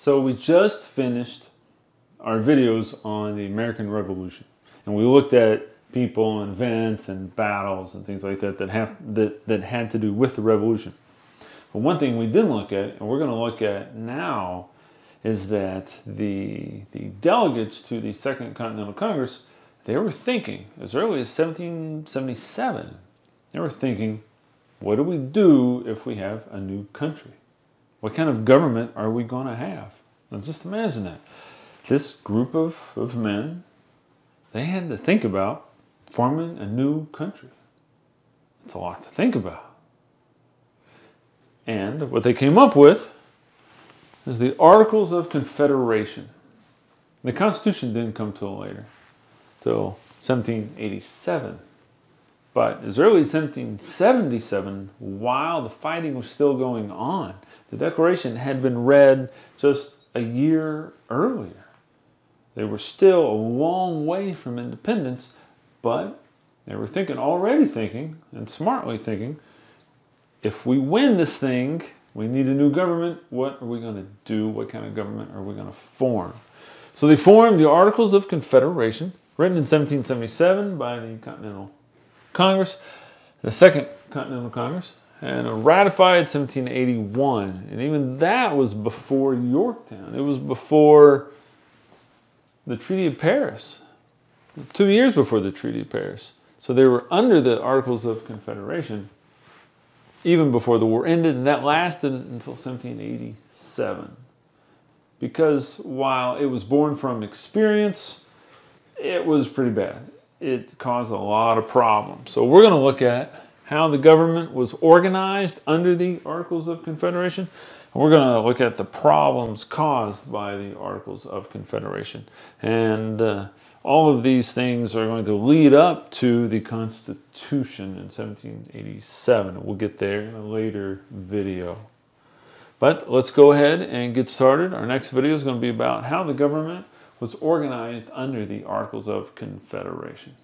So we just finished our videos on the American Revolution, and we looked at people and events and battles and things like that that have that, that had to do with the revolution. But one thing we didn't look at, and we're going to look at now, is that the the delegates to the Second Continental Congress they were thinking as early as 1777. They were thinking, what do we do if we have a new country? What kind of government are we going to have? Now just imagine that. This group of, of men, they had to think about forming a new country. It's a lot to think about. And what they came up with is the Articles of Confederation. The Constitution didn't come till later, till 1787. But as early as 1777, while the fighting was still going on, the Declaration had been read just a year earlier. They were still a long way from independence, but they were thinking, already thinking, and smartly thinking, if we win this thing, we need a new government. What are we going to do? What kind of government are we going to form? So they formed the Articles of Confederation, written in 1777 by the Continental Congress, the Second Continental Congress, and ratified 1781. And even that was before Yorktown. It was before the Treaty of Paris, two years before the Treaty of Paris. So they were under the Articles of Confederation even before the war ended, and that lasted until 1787. Because while it was born from experience, it was pretty bad. It caused a lot of problems. So we're going to look at how the government was organized under the Articles of Confederation. And we're going to look at the problems caused by the Articles of Confederation. And uh, all of these things are going to lead up to the Constitution in 1787. We'll get there in a later video. But let's go ahead and get started. Our next video is going to be about how the government was organized under the Articles of Confederation.